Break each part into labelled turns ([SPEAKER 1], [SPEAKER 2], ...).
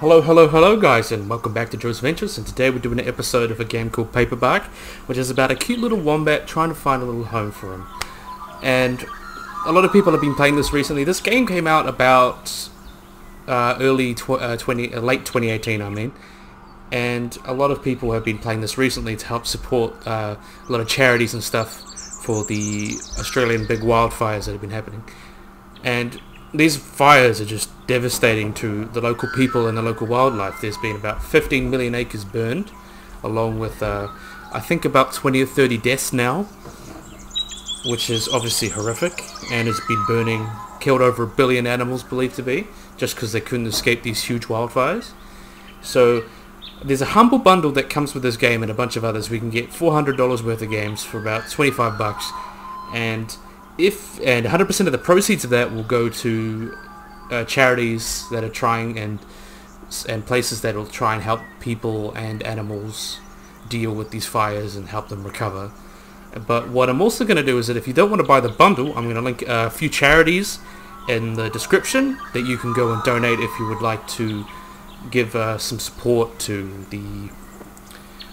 [SPEAKER 1] Hello, hello, hello guys and welcome back to Joe's Ventures and today we're doing an episode of a game called Paperbark which is about a cute little wombat trying to find a little home for him. And a lot of people have been playing this recently. This game came out about uh, early tw uh, 20, uh, late 2018 I mean and a lot of people have been playing this recently to help support uh, a lot of charities and stuff for the Australian big wildfires that have been happening. And these fires are just devastating to the local people and the local wildlife. There's been about 15 million acres burned, along with uh, I think about 20 or 30 deaths now, which is obviously horrific, and it's been burning, killed over a billion animals believed to be, just because they couldn't escape these huge wildfires. So there's a humble bundle that comes with this game and a bunch of others. We can get $400 worth of games for about 25 bucks, and if and 100% of the proceeds of that will go to uh, charities that are trying and and places that will try and help people and animals deal with these fires and help them recover. But what I'm also going to do is that if you don't want to buy the bundle, I'm going to link a few charities in the description that you can go and donate if you would like to give uh, some support to the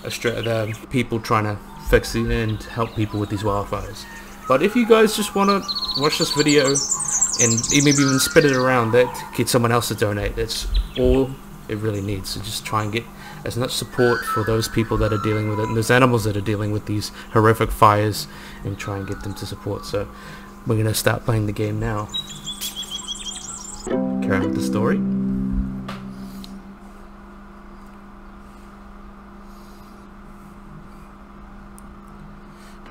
[SPEAKER 1] Austra- the people trying to fix it and help people with these wildfires. But if you guys just want to watch this video and maybe even spread it around, that get someone else to donate. That's all it really needs. So just try and get as much support for those people that are dealing with it and those animals that are dealing with these horrific fires and try and get them to support. So we're going to start playing the game now. Carry on with the story.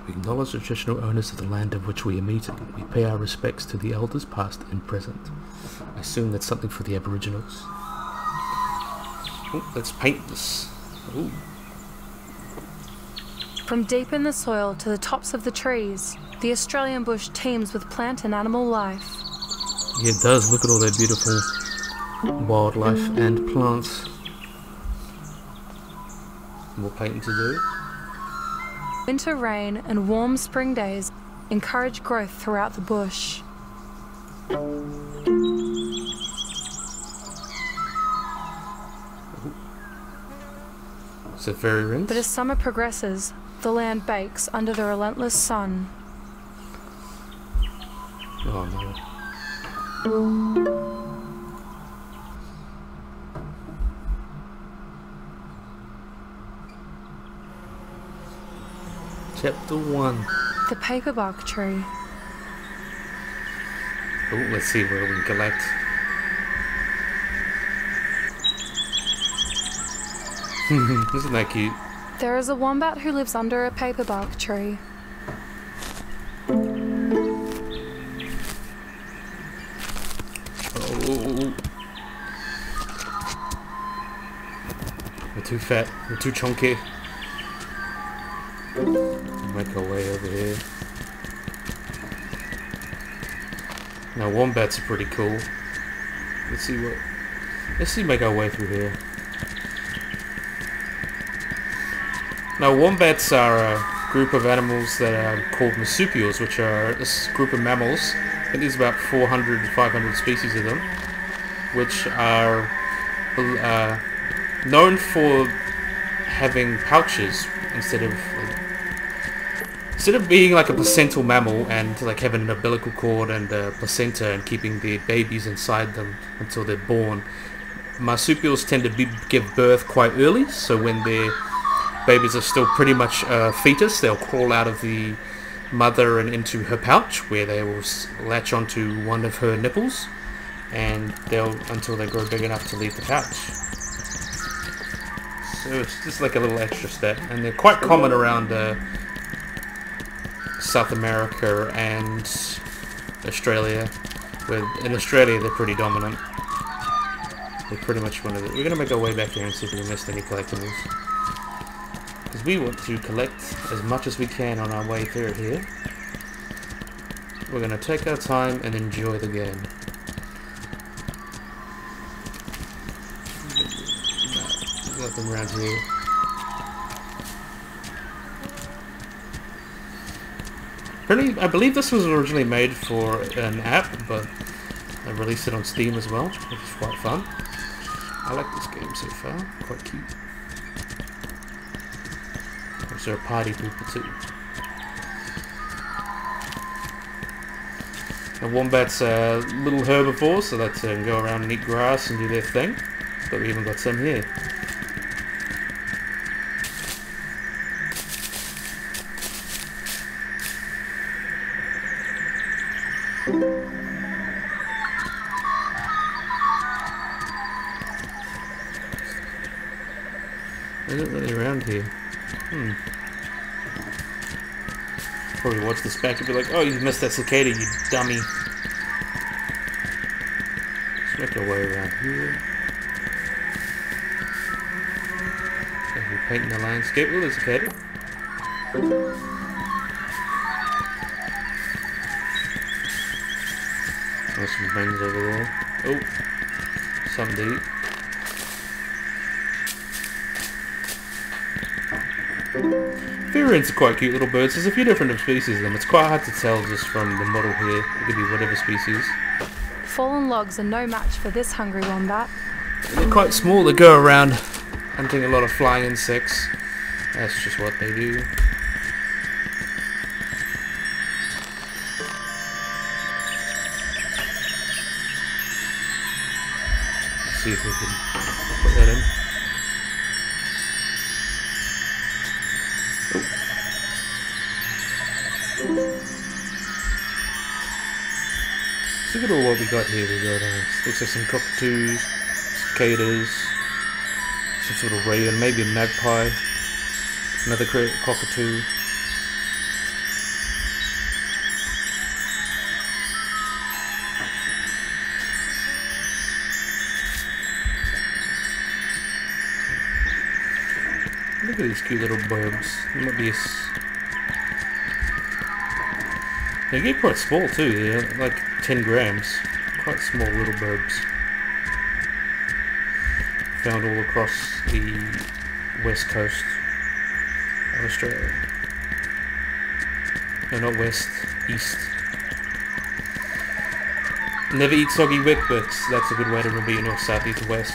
[SPEAKER 1] We acknowledge the traditional owners of the land of which we are meeting. We pay our respects to the elders past and present. I assume that's something for the Aboriginals. Ooh, let's paint this. Ooh.
[SPEAKER 2] From deep in the soil to the tops of the trees, the Australian bush teems with plant and animal life.
[SPEAKER 1] Yeah, it does. Look at all that beautiful wildlife and plants. More painting to do.
[SPEAKER 2] Winter rain and warm spring days encourage growth throughout the bush.
[SPEAKER 1] Is it fairy wrens?
[SPEAKER 2] But as summer progresses, the land bakes under the relentless sun.
[SPEAKER 1] Oh no. Chapter 1.
[SPEAKER 2] The paperbark tree.
[SPEAKER 1] Oh, let's see where we can collect. Isn't that cute?
[SPEAKER 2] There is a wombat who lives under a paperbark tree.
[SPEAKER 1] Oh. We're too fat. We're too chunky. Make our way over here. Now wombats are pretty cool. Let's see what. Let's see. Make our way through here. Now wombats are a group of animals that are called marsupials, which are a group of mammals. I think there's about 400 to 500 species of them, which are uh, known for having pouches instead of instead of being like a placental mammal and like having an umbilical cord and a placenta and keeping the babies inside them until they're born. Marsupials tend to be, give birth quite early, so when their babies are still pretty much a fetus, they'll crawl out of the mother and into her pouch where they will latch onto one of her nipples and they'll until they grow big enough to leave the pouch. So it's just like a little extra step and they're quite common around uh, South America and Australia. Where in Australia they're pretty dominant. They're pretty much one of the... We're to make our way back here and see if we missed any collectibles. Because we want to collect as much as we can on our way through here. We're to take our time and enjoy the game. Nothing around here. Apparently, I believe this was originally made for an app, but I released it on Steam as well, which is quite fun. I like this game so far. Quite cute. Is there a party pooper too? The wombats are little herbivores, so they can go around and eat grass and do their thing. But we even got some here. Isn't really around here. Hmm. Probably watch this back and be like, oh, you missed that cicada, you dummy. Let's make our way around here. As we paint the landscape. There's a cicada. There's some things over there. Oh, something to eat. Are quite cute little birds. There's a few different species of them. It's quite hard to tell just from the model here. It could be whatever species.
[SPEAKER 2] Fallen logs are no match for this hungry wombat.
[SPEAKER 1] They're quite small. They go around hunting a lot of flying insects. That's just what they do. See if we can put that in. Let's look at all what we got here. We got uh, looks like some cockatoos, cicadas, some sort of raven, maybe a magpie, another cockatoo. Cute little. There might be a s- They get quite small too, they're like 10 grams. Quite small little birds. Found all across the west coast of Australia. No, not west, east. Never eat soggy wick, but that's a good way to remember your north, south, east, west.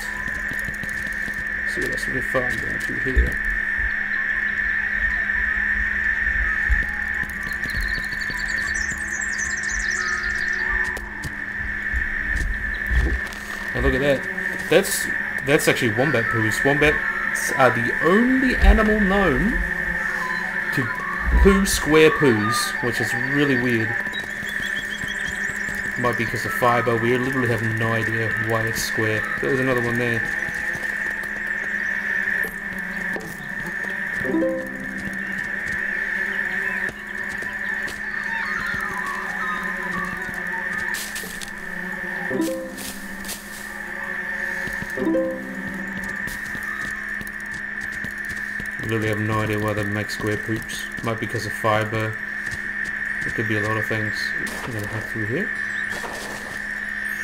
[SPEAKER 1] see what else we can find going through here. Now look at that. That's that's actually wombat poos. Wombats are the only animal known to poo square poos, which is really weird. Might be because of fiber. We literally have no idea why it's square. There's another one there. Poops. Might be because of fiber. It could be a lot of things. I'm gonna hack through here.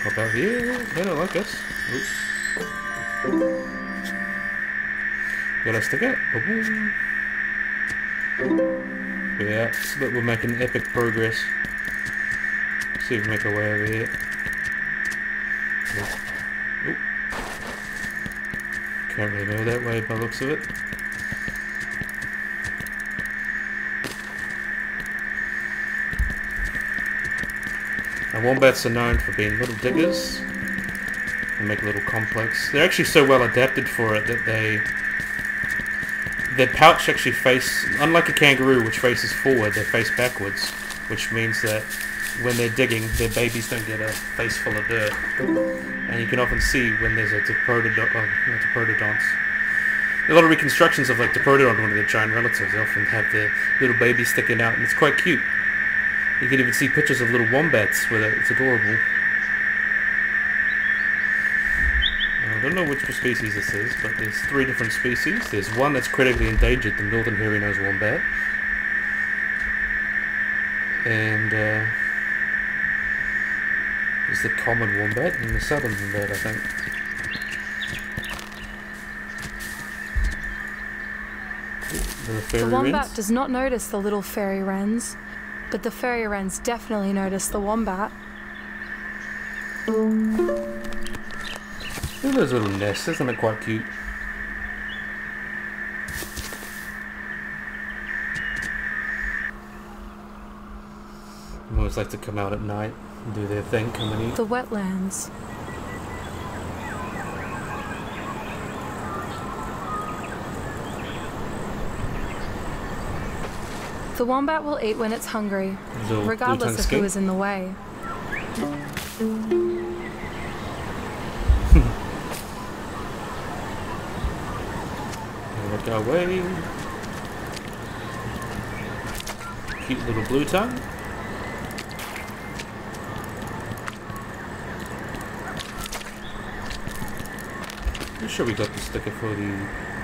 [SPEAKER 1] Pop out here. They don't like us. Oops. Gotta stick it. Boom. Yeah, but we're making epic progress. See if we make our way over here. Oop. Can't really go that way by looks of it. Wombats are known for being little diggers and make a little complex. They're actually so well adapted for it that they their pouch actually face unlike a kangaroo which faces forward, they face backwards, which means that when they're digging, their babies don't get a face full of dirt. And you can often see when there's a diprotodon, oh, not. A lot of reconstructions of like diprotodon, one of their giant relatives, they often have their little baby sticking out, and it's quite cute. You can even see pictures of little wombats with it. It's adorable. I don't know which species this is, but there's three different species. There's one that's critically endangered, the northern hairy-nosed wombat. And uh, there's the common wombat and the southern wombat, I think. The
[SPEAKER 2] The wombat
[SPEAKER 1] wrens.
[SPEAKER 2] does not notice the little fairy wrens, but the fairy wrens definitely noticed the wombat.
[SPEAKER 1] Look at those little nests, isn't it quite cute? They always like to come out at night and do their thing, come and eat.
[SPEAKER 2] The wetlands. The wombat will eat when it's hungry, regardless of who is in the way.
[SPEAKER 1] Let go away. Cute little blue tongue. I'm sure we got the sticker for the.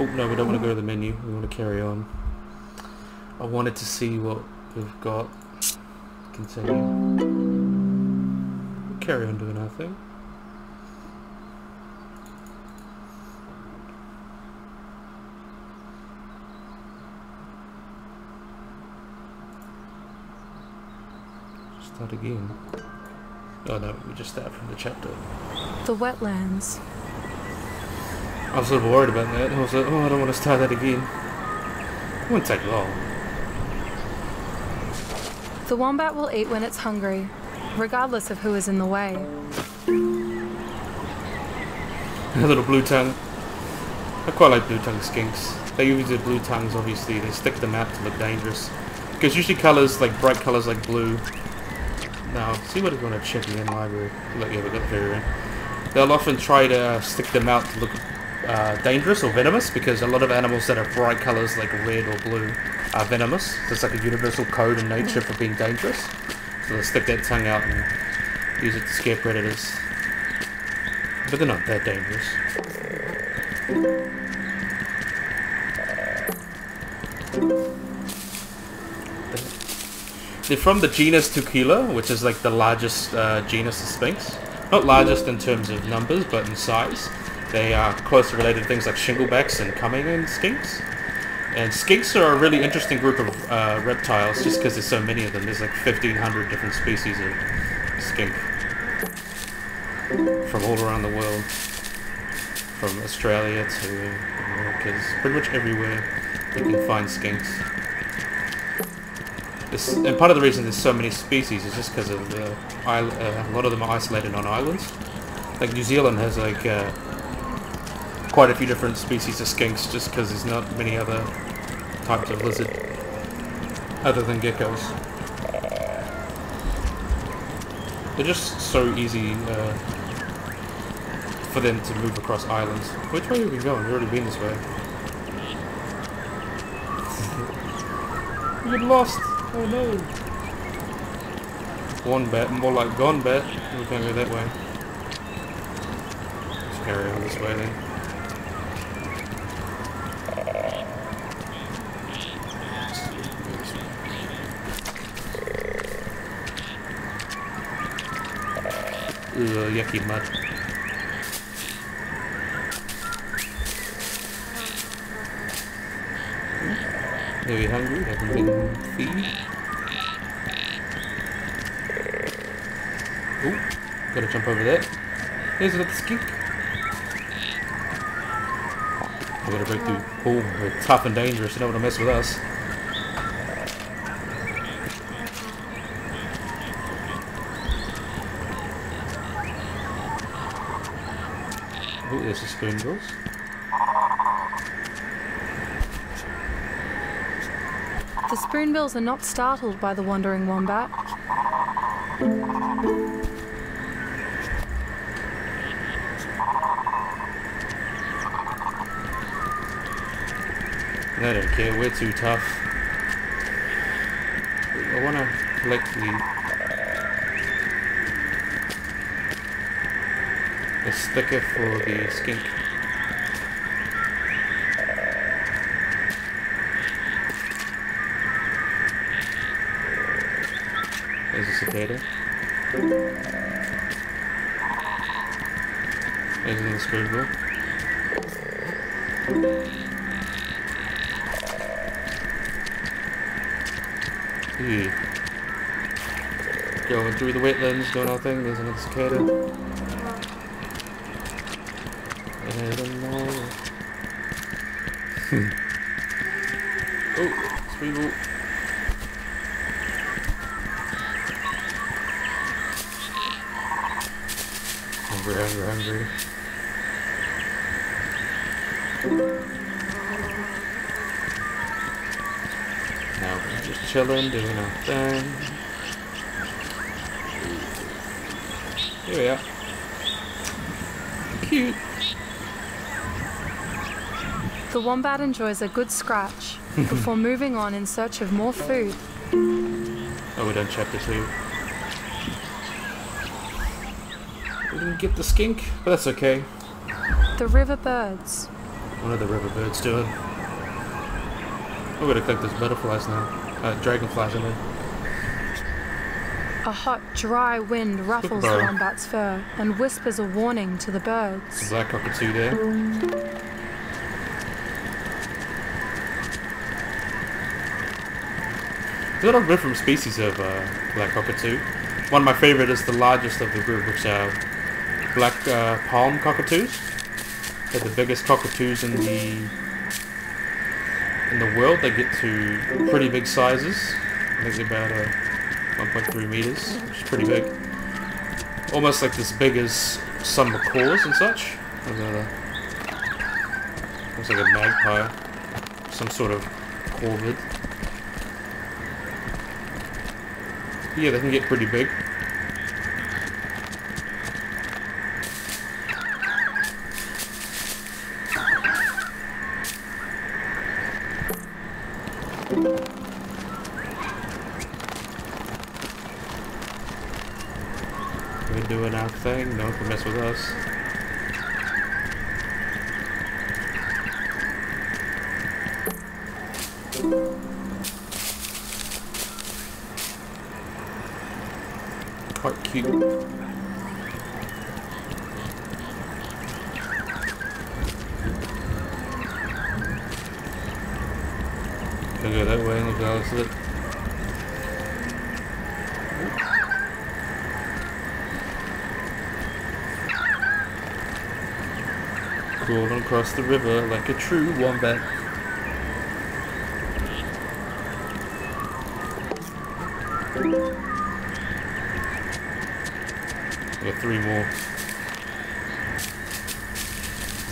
[SPEAKER 1] Oh no, we don't want to go to the menu. We want to carry on. I wanted to see what we've got. Continue. We'll carry on doing our thing. Start again. Oh no, we just start from the chapter.
[SPEAKER 2] The wetlands.
[SPEAKER 1] I was a little worried about that. I was like, oh, I don't want to start that again. It wouldn't take long.
[SPEAKER 2] The wombat will eat when it's hungry, regardless of who is in the way.
[SPEAKER 1] A little blue tongue. I quite like blue tongue skinks. They use the blue tongues, obviously. They stick them out to look dangerous. Because usually colours, like bright colours like blue. Now, see what you want to check in library. Look, yeah, we got the fairy wren. They'll often try to uh, stick them out to look uh, dangerous or venomous because a lot of animals that have bright colours like red or blue are venomous. It's like a universal code in nature for being dangerous. So they'll stick that tongue out and use it to scare predators. But they're not that dangerous. They're from the genus Tiliqua, which is like the largest uh, genus of skinks. Not largest in terms of numbers, but in size. They are closely related to things like shinglebacks and coming skinks. And skinks are a really interesting group of uh, reptiles just because there's so many of them. There's like 1,500 different species of skink from all around the world. From Australia to Americas. Pretty much everywhere you can find skinks. This, and part of the reason there's so many species is just because of the uh, a lot of them are isolated on islands. Like New Zealand has like uh, quite a few different species of skinks just because there's not many other types of lizard other than geckos. They're just so easy uh, for them to move across islands. Which way are we going? We've already been this way. we get lost! Oh no! One bet, more like gone bet. We can't go that way. Let's carry on this way then. Ugh, yucky mud. We hungry? Haven't been feed? Ooh, gotta jump over there. There's another skink. We gotta break through. Oh, we're tough and dangerous. You don't wanna mess with us. Oh, there's the spoonbills.
[SPEAKER 2] The spoonbills are not startled by the wandering wombat.
[SPEAKER 1] I don't care, we're too tough. I wanna collect the... the sticker for the skink. There's a cicada. There's a little spoonbill. Ew. Going through the wetlands, doing our thing. There's another cicada. Hmm. oh, it's people. Hungry, hungry, hungry. Now we're just chilling, doing our thing. Here we are. Cute.
[SPEAKER 2] The wombat enjoys a good scratch before moving on in search of more food.
[SPEAKER 1] Oh, we're done chapter two. We didn't get the skink, but that's okay.
[SPEAKER 2] The river birds.
[SPEAKER 1] What are the river birds doing? We're gonna collect those butterflies now. Uh, dragonflies, I mean.
[SPEAKER 2] A hot, dry wind ruffles the wombat's fur and whispers a warning to the
[SPEAKER 1] Some
[SPEAKER 2] birds.
[SPEAKER 1] black cockatoo there. A lot of different species of uh, black cockatoo. One of my favorite is the largest of the group, which are black uh, palm cockatoos. They're the biggest cockatoos in the in the world. They get to pretty big sizes. I think they're about uh, 1.3 meters, which is pretty big. Almost like as big as some macaws and such. Looks like a magpie. Some sort of corvid. Yeah, they can get pretty big. We're doing our thing, no one can mess with us. Quite cute. Gonna go that way regardless of it. Crawling across the river like a true wombat. Three more.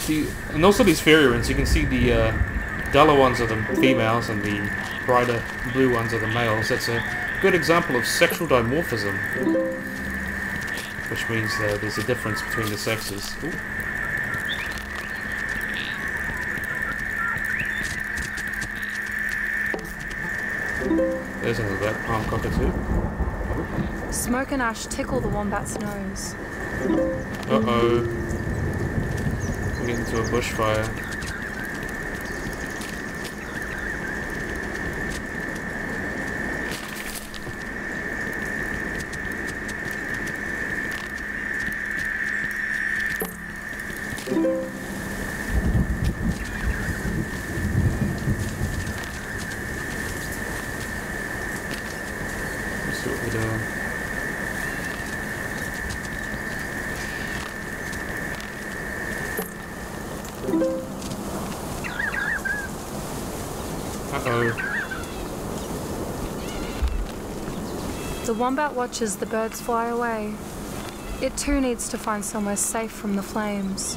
[SPEAKER 1] See, and also these fairy wrens, you can see the uh, duller ones are the females and the brighter blue ones are the males. That's a good example of sexual dimorphism, which means uh, there's a difference between the sexes. Ooh. There's another palm cockatoo.
[SPEAKER 2] Smoke and ash tickle the wombat's nose.
[SPEAKER 1] Uh oh. We get into a bushfire. Let's see what we're doing. Uh-oh.
[SPEAKER 2] The wombat watches the birds fly away. It too needs to find somewhere safe from the flames.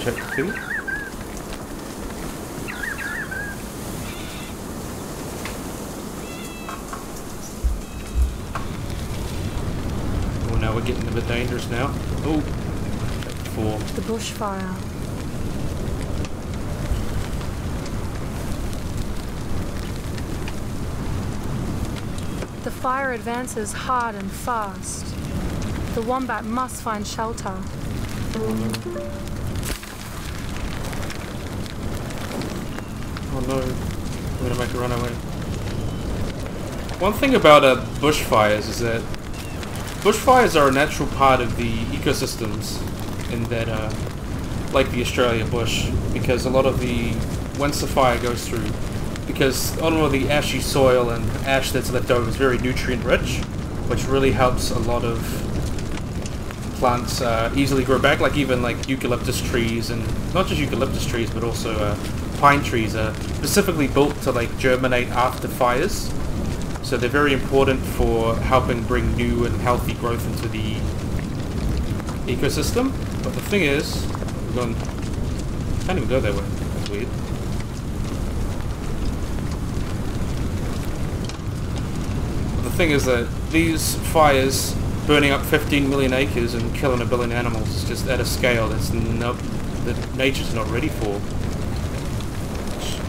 [SPEAKER 1] Check the feet. Oh, now we're getting a bit dangerous now. Oh, four.
[SPEAKER 2] The bushfire. Fire advances hard and fast. The wombat must find shelter.
[SPEAKER 1] Oh no, we're gonna make a runaway. One thing about uh, bushfires is that bushfires are a natural part of the ecosystems in that, uh, like the Australia bush, because a lot of the, once the fire goes through, because a lot of the ashy soil and ash that's left over is very nutrient rich, which really helps a lot of plants uh, easily grow back, like even like eucalyptus trees and not just eucalyptus trees, but also uh, pine trees are specifically built to like germinate after fires. So they're very important for helping bring new and healthy growth into the ecosystem. But the thing is, we're going, can't even go that way. That's weird. Thing is that these fires burning up 15 million acres and killing a billion animals is just at a scale that's no, that nature's not ready for.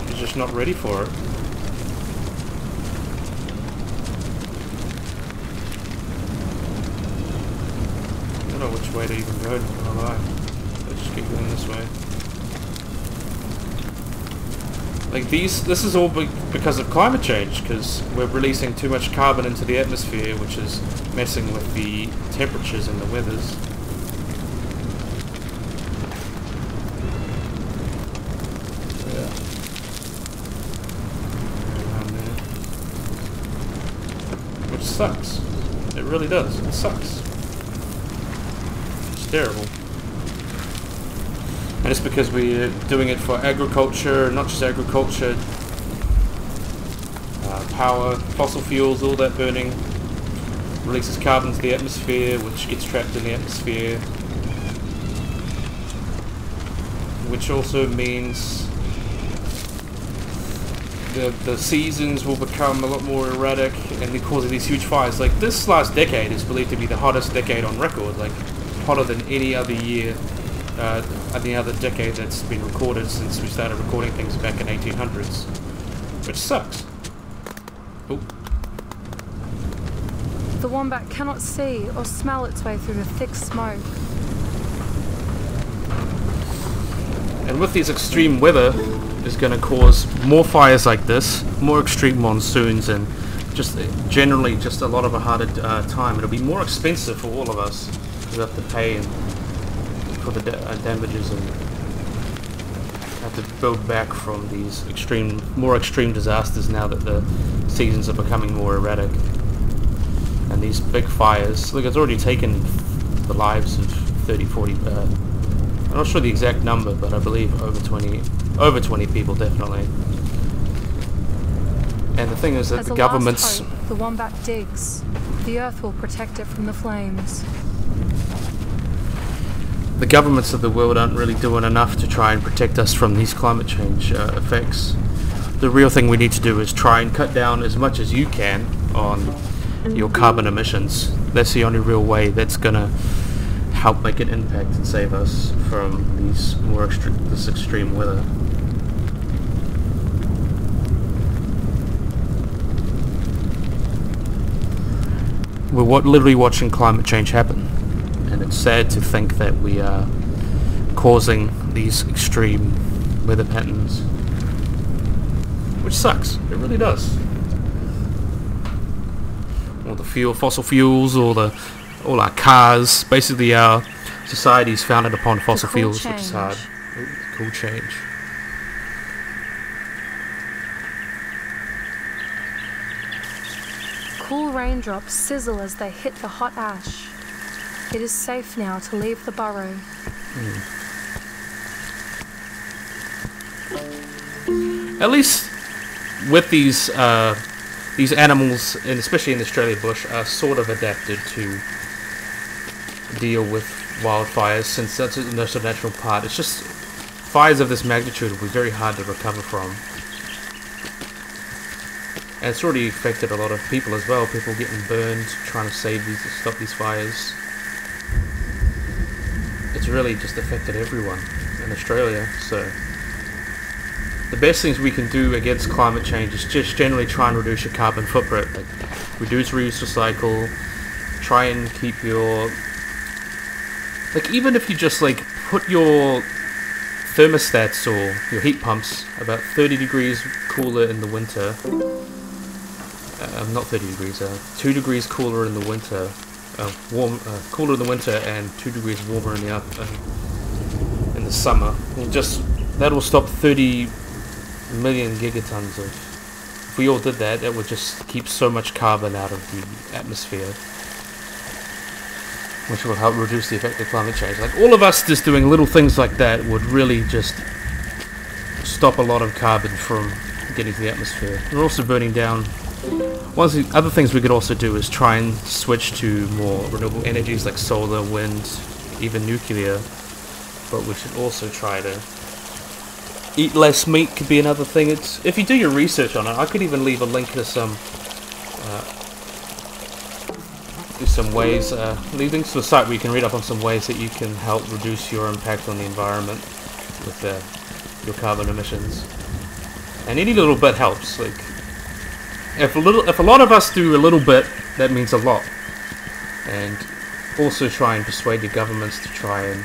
[SPEAKER 1] It's just not ready for it. I don't know which way to even go, not gonna lie. Let's just keep going this way. Like these, this is all be because of climate change, because we're releasing too much carbon into the atmosphere, which is messing with the temperatures and the weathers. Yeah. Which sucks. It really does. It sucks. It's terrible. It's because we're doing it for agriculture, not just agriculture, uh, power, fossil fuels, all that burning releases carbon to the atmosphere, which gets trapped in the atmosphere. Which also means the, the seasons will become a lot more erratic and because of these huge fires. Like this last decade is believed to be the hottest decade on record, like hotter than any other year uh, any other decade that's been recorded since we started recording things back in 1800s. Which sucks.
[SPEAKER 2] The wombat cannot see or smell its way through the thick smoke.
[SPEAKER 1] And with these extreme weather is going to cause more fires like this, more extreme monsoons, and just generally just a lot of a harder uh, time. It'll be more expensive for all of us. We have to pay and for the da uh, damages and have to build back from these extreme, more extreme disasters now that the seasons are becoming more erratic. And these big fires, look, it's already taken the lives of 30, 40, uh, I'm not sure the exact number, but I believe over 20, over 20 people definitely. And the thing is that
[SPEAKER 2] As
[SPEAKER 1] the governments...
[SPEAKER 2] Hope, the wombat digs. The earth will protect it from the flames
[SPEAKER 1] the governments of the world aren't really doing enough to try and protect us from these climate change uh, effects. The real thing we need to do is try and cut down as much as you can on your carbon emissions. That's the only real way that's gonna help make an impact and save us from these more extre this extreme weather. We're what literally watching climate change happen and it's sad to think that we are causing these extreme weather patterns. Which sucks. It really does. All the fuel, fossil fuels, all the, all our cars. Basically, our society is founded upon fossil
[SPEAKER 2] cool
[SPEAKER 1] fuels,
[SPEAKER 2] change.
[SPEAKER 1] which is hard. Ooh, cool change.
[SPEAKER 2] Cool raindrops sizzle as they hit the hot ash. It is safe now to leave the burrow.
[SPEAKER 1] Mm. At least with these uh, these animals, and especially in the Australia bush, are sort of adapted to deal with wildfires since that's a natural part. It's just fires of this magnitude will be very hard to recover from. And it's already affected a lot of people as well. People getting burned, trying to save these, stop these fires it's really just affected everyone in Australia. So the best things we can do against climate change is just generally try and reduce your carbon footprint. Like reduce, reuse, recycle. Try and keep your like even if you just like put your thermostats or your heat pumps about 30 degrees cooler in the winter. Uh, not 30 degrees, uh, 2 degrees cooler in the winter uh, warm, uh, cooler in the winter and two degrees warmer in the uh, in the summer. And just that will stop 30 million gigatons of If we all did that, it would just keep so much carbon out of the atmosphere. Which will help reduce the effect of climate change. Like all of us just doing little things like that would really just stop a lot of carbon from getting to the atmosphere. We're also burning down one of the other things we could also do is try and switch to more renewable energies like solar, wind, even nuclear. But we should also try to eat less meat could be another thing. It's if you do your research on it, I could even leave a link to some uh, some ways, uh, leave links to a site where you can read up on some ways that you can help reduce your impact on the environment with uh, your carbon emissions. And any little bit helps. Like if a little, if a lot of us do a little bit, that means a lot. And also try and persuade the governments to try and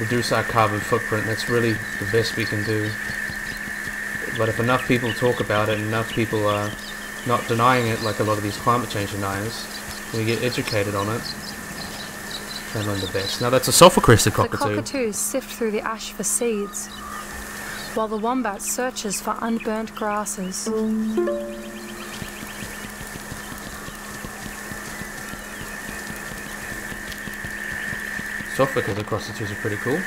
[SPEAKER 1] reduce our carbon footprint. That's really the best we can do. But if enough people talk about it, and enough people are not denying it, like a lot of these climate change deniers, we get educated on it. And learn the best. Now that's a sulfur-crested cockatoo.
[SPEAKER 2] The cockatoos sift through the ash for seeds, while the wombat searches for unburnt grasses.
[SPEAKER 1] Soft because the cockatoos are pretty cool.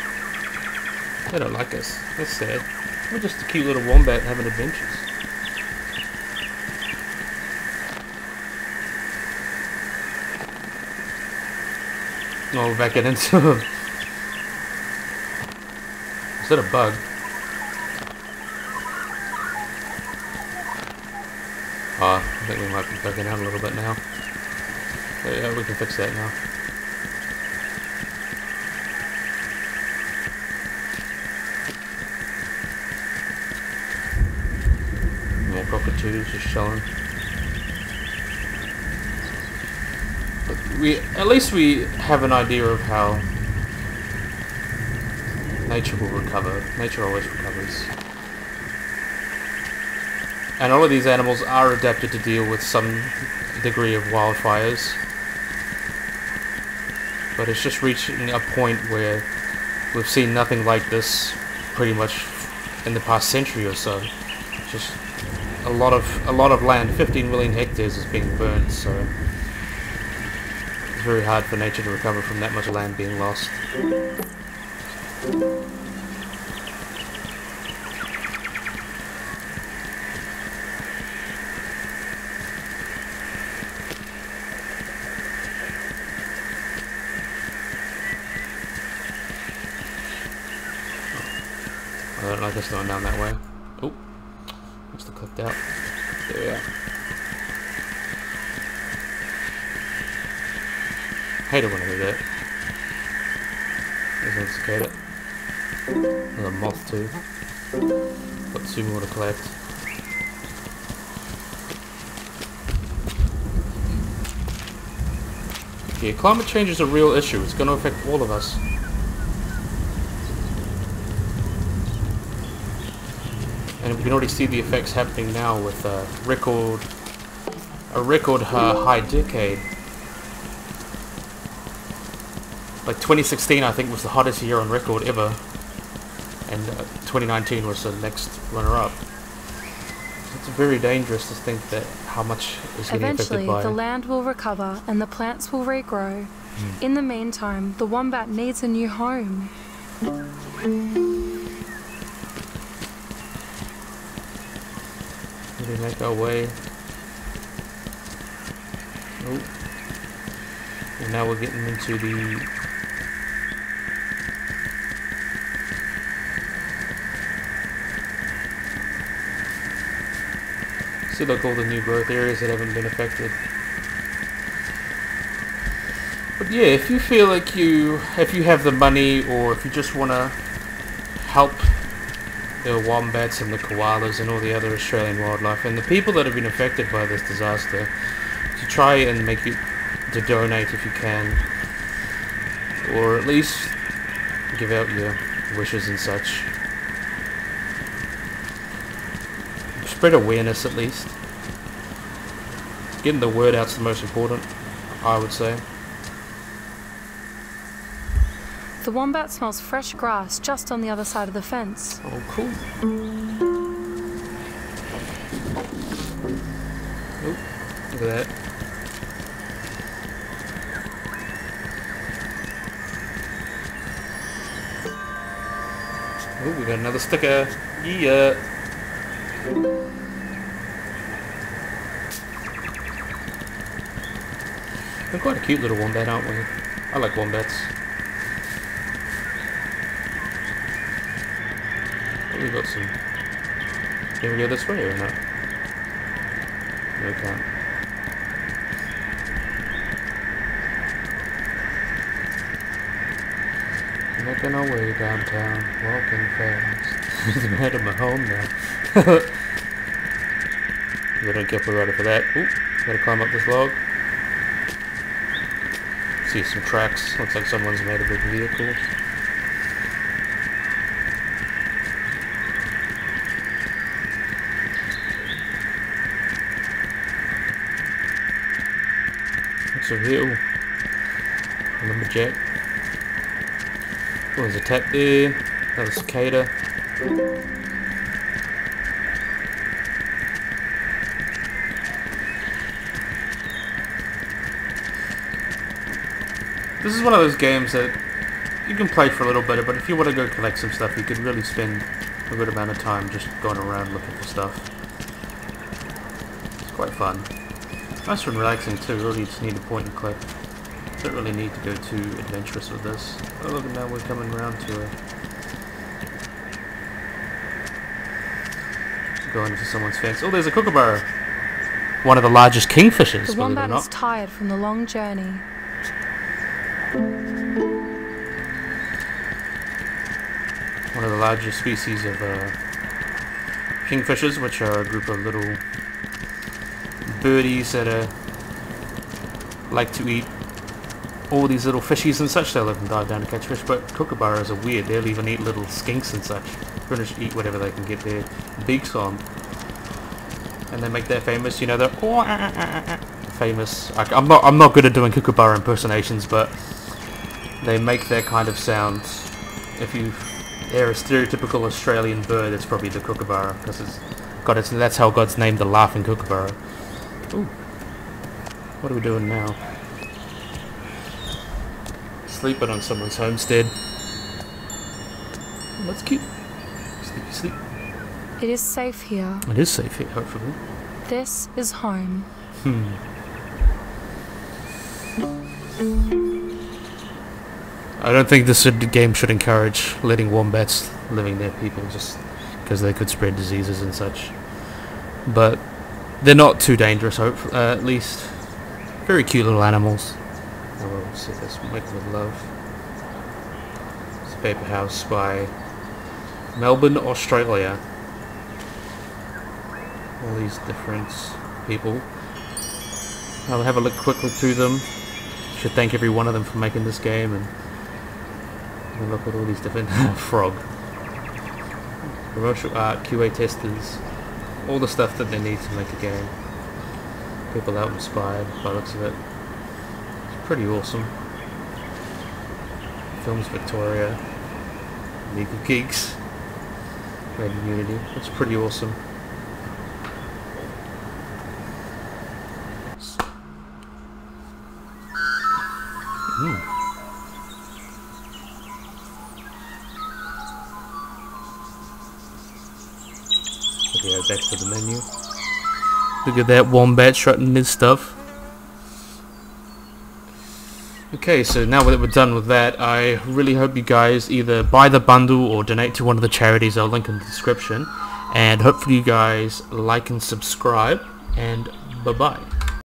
[SPEAKER 1] They don't like us. That's sad. We're just a cute little wombat having adventures. Oh, we're back into Is that a bug? Oh, I think we might be bugging out a little bit now. But yeah, we can fix that now. More cockatoos just chilling. But we, at least we have an idea of how nature will recover. Nature always And all of these animals are adapted to deal with some degree of wildfires. But it's just reaching a point where we've seen nothing like this pretty much in the past century or so. Just a lot of a lot of land, 15 million hectares is being burned, so it's very hard for nature to recover from that much land being lost. I don't like us going down that way. Oh, must have clicked out. There we are. Hate it when I do that. Doesn't cicada. it. Another moth too. Got two more to collect. Yeah, climate change is a real issue. It's going to affect all of us. and we can already see the effects happening now with a record a record uh, high decade. Like 2016, I think was the hottest year on record ever, and uh, 2019 was the next runner-up. It's very dangerous to think that how much is getting
[SPEAKER 2] Eventually,
[SPEAKER 1] affected by.
[SPEAKER 2] the land will recover and the plants will regrow.
[SPEAKER 1] Hmm.
[SPEAKER 2] In the meantime, the wombat needs a new home.
[SPEAKER 1] We make our way. And now we're getting into the See like all the new growth areas that haven't been affected. But yeah, if you feel like you, if you have the money or if you just want to help the wombats and the koalas and all the other Australian wildlife and the people that have been affected by this disaster to try and make it to donate if you can or at least give out your wishes and such. Spread awareness at least. Getting the word out's the most important I would say
[SPEAKER 2] The wombat smells fresh grass just on the other side of the fence.
[SPEAKER 1] oh cool oh, Look at that. Oh, we got another sticker. Yeah. They're quite a cute little wombat, aren't we? I like wombats. Oh, we got some. Can we go this way or not? No, can't. Making our way downtown, walking fast. I'm out of my home now. we don't get copyrighted for that. Ooh, gotta climb up this log. See some tracks. Looks like someone's made a big vehicle. Looks a hill. Lumberjack. Oh, there's a tap there. Another cicada. This is one of those games that you can play for a little bit, but if you want to go collect some stuff, you could really spend a good amount of time just going around looking for stuff. It's quite fun. Nice and relaxing too, really just need a point and click. Don't really need to go too adventurous with this. Oh look, now we're coming around to a... Going into someone's fence. Oh, there's a kookaburra! One of the largest kingfishers,
[SPEAKER 2] The
[SPEAKER 1] it
[SPEAKER 2] wombat is tired from the long journey.
[SPEAKER 1] one of the largest species of uh, kingfishers, which are a group of little birdies that uh, like to eat all these little fishies and such. They live and dive down to catch fish, but kookaburras are weird. They'll even eat little skinks and such. Pretty much eat whatever they can get their beaks on. And they make their famous, you know, the famous. I, I'm not. I'm not good at doing kookaburra impersonations, but they make that kind of sound. If you hear a stereotypical Australian bird, it's probably the kookaburra because it's got its. That's how God's named the laughing kookaburra. Ooh. What are we doing now? Sleeping on someone's homestead. That's cute. Sleepy sleep.
[SPEAKER 2] It is safe here.
[SPEAKER 1] It is safe here, hopefully.
[SPEAKER 2] This is home.
[SPEAKER 1] Hmm. I don't think this game should encourage letting wombats living near people just because they could spread diseases and such. But they're not too dangerous, hope uh, at least. Very cute little animals. Will see this make with love. It's a paper house by Melbourne, Australia. All these different people. I'll have a look quickly through them. Should thank every one of them for making this game and, look at all these different frog. Commercial art, QA testers, all the stuff that they need to make a game. People that were inspired by looks of it. Pretty awesome. Films Victoria, Legal Geeks, in Unity. That's pretty awesome. Hmm. Okay, back to the menu. Look at that wombat strutting his stuff. Okay, so now that we're done with that, I really hope you guys either buy the bundle or donate to one of the charities I'll link in the description. And hopefully you guys like and subscribe, and bye-bye.